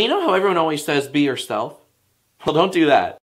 You know how everyone always says be yourself? Well, don't do that.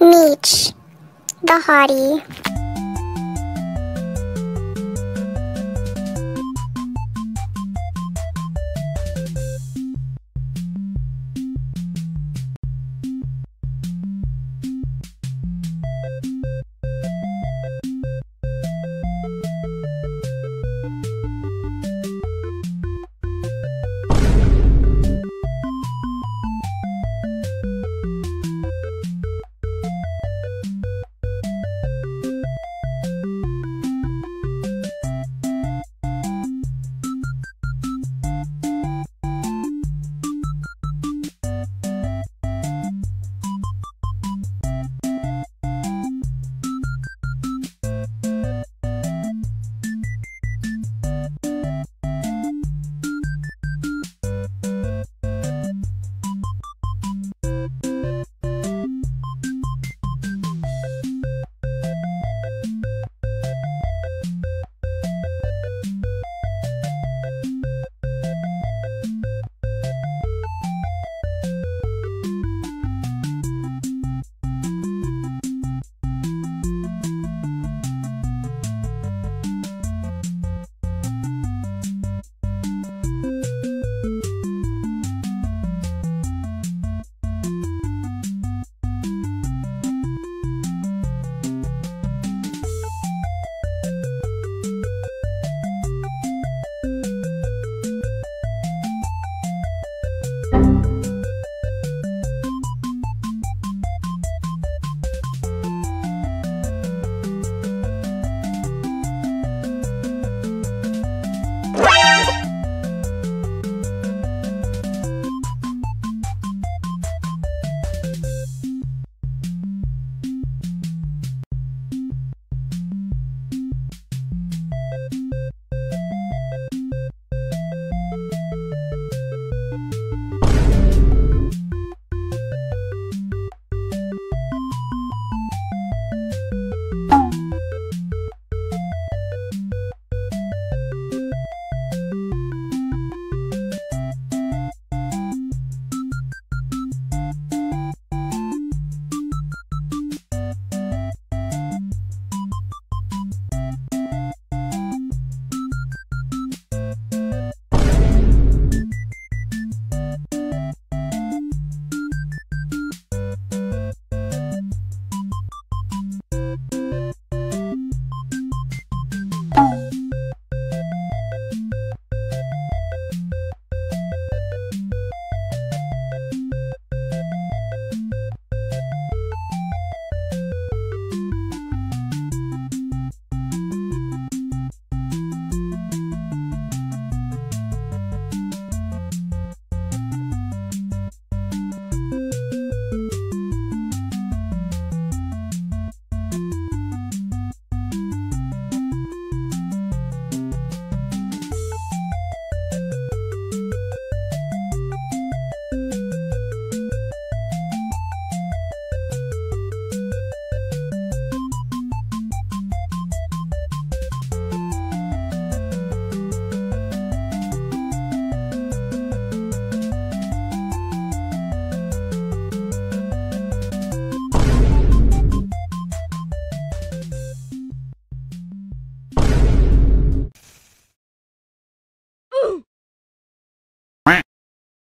Meech, the hottie.